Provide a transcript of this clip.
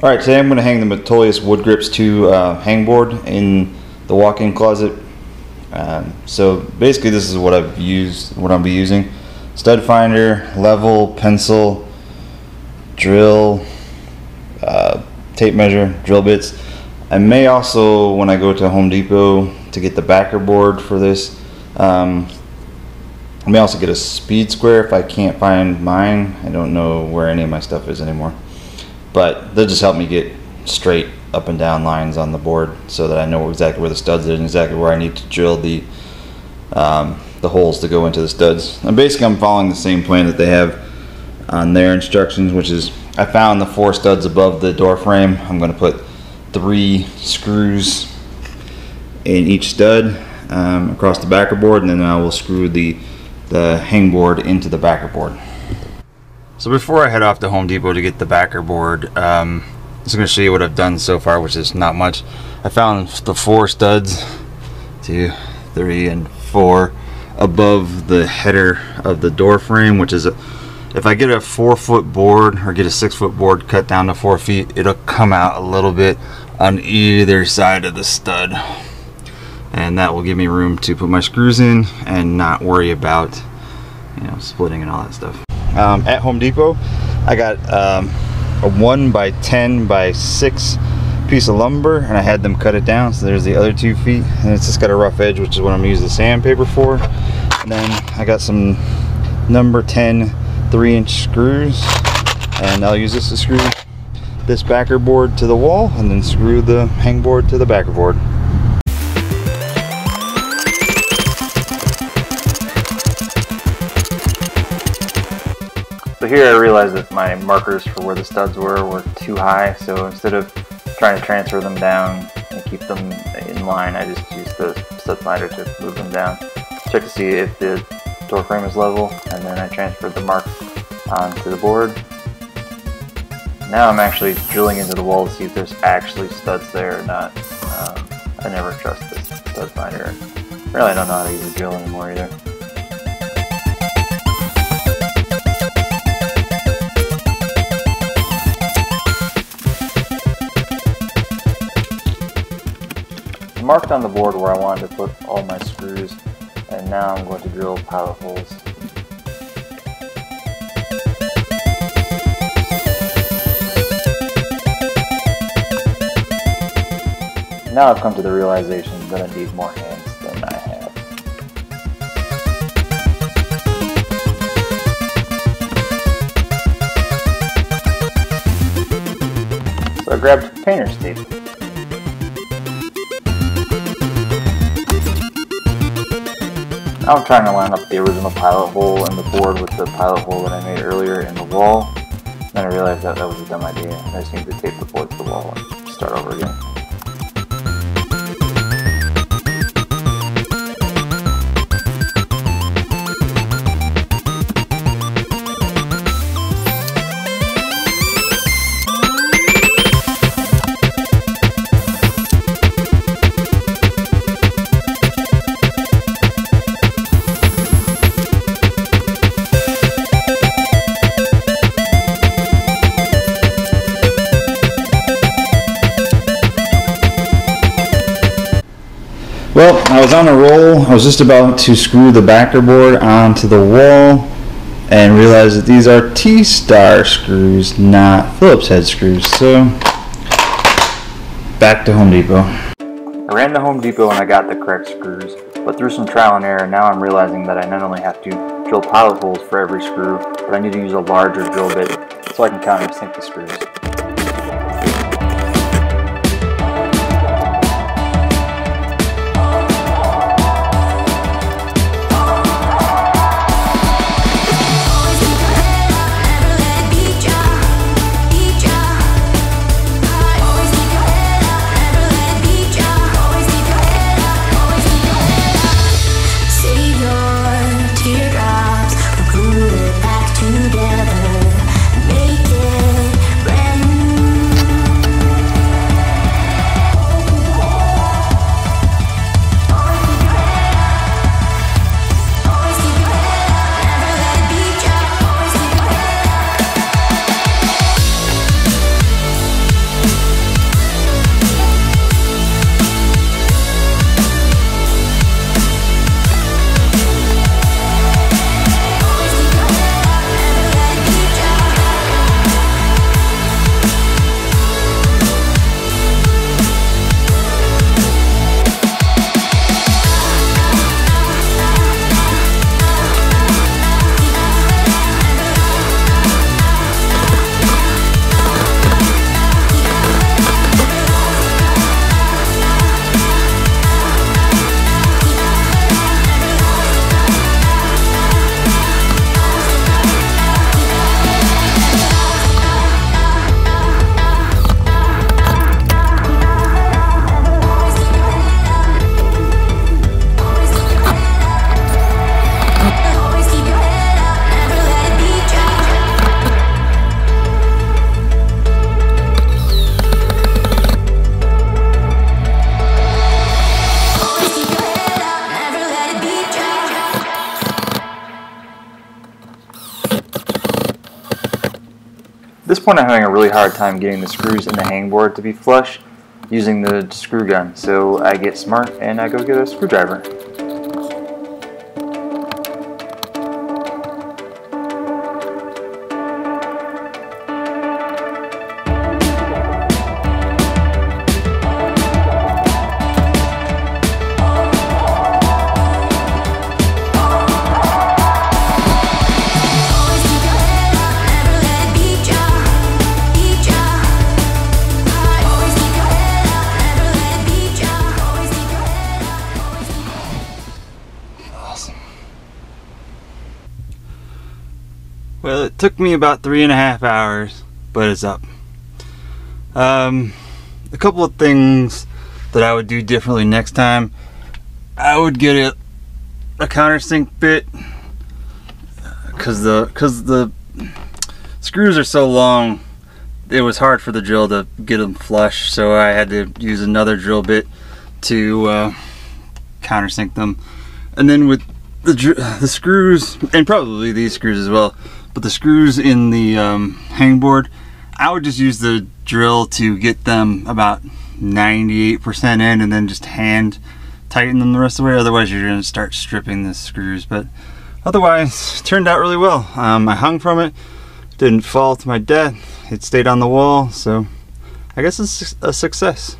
All right, today I'm going to hang the Metolius Wood Grips 2 uh, hangboard in the walk-in closet. Um, so basically this is what I've used, what I'll be using. Stud finder, level, pencil, drill, uh, tape measure, drill bits. I may also, when I go to Home Depot to get the backer board for this, um, I may also get a speed square if I can't find mine. I don't know where any of my stuff is anymore but they'll just help me get straight up and down lines on the board so that I know exactly where the studs are and exactly where I need to drill the um, the holes to go into the studs. And basically I'm following the same plan that they have on their instructions which is I found the four studs above the door frame. I'm going to put three screws in each stud um, across the backer board and then I will screw the the hang board into the backer board. So before I head off to Home Depot to get the backer board, um, I'm just going to show you what I've done so far, which is not much. I found the four studs, two, three, and four above the header of the door frame, which is a, if I get a four foot board or get a six foot board cut down to four feet, it'll come out a little bit on either side of the stud. And that will give me room to put my screws in and not worry about, you know, splitting and all that stuff um, at Home Depot. I got um, a 1 by 10 by 6 piece of lumber and I had them cut it down. So there's the other two feet and it's just got a rough edge, which is what I'm using the sandpaper for. And then I got some number 10 3 inch screws and I'll use this to screw this backer board to the wall and then screw the hang board to the backer board. Here I realized that my markers for where the studs were were too high, so instead of trying to transfer them down and keep them in line, I just used the stud finder to move them down. Check to see if the door frame is level, and then I transferred the mark onto the board. Now I'm actually drilling into the wall to see if there's actually studs there or not. Um, I never trust this stud finder. Really, I don't know how to use a drill anymore either. Marked on the board where I wanted to put all my screws and now I'm going to drill pilot holes. Now I've come to the realization that I need more hands than I have. So I grabbed painter's tape I'm trying to line up the original pilot hole in the board with the pilot hole that I made earlier in the wall. Then I realized that that was a dumb idea. I just need to tape the board to the wall and start over again. I was on a roll. I was just about to screw the backer board onto the wall and realized that these are T-star screws, not Phillips head screws. So, back to Home Depot. I ran to Home Depot and I got the correct screws, but through some trial and error, now I'm realizing that I not only have to drill pilot holes for every screw, but I need to use a larger drill bit so I can countersink the screws. Point I'm having a really hard time getting the screws in the hangboard to be flush using the screw gun. So I get smart and I go get a screwdriver. Well, it took me about three and a half hours, but it's up. Um, a couple of things that I would do differently next time. I would get a, a countersink bit because the because the screws are so long. It was hard for the drill to get them flush, so I had to use another drill bit to uh, countersink them. And then with the the screws and probably these screws as well, but the screws in the um, hangboard, I would just use the drill to get them about 98% in, and then just hand tighten them the rest of the way. Otherwise, you're going to start stripping the screws. But otherwise, it turned out really well. Um, I hung from it, didn't fall to my death. It stayed on the wall, so I guess it's a success.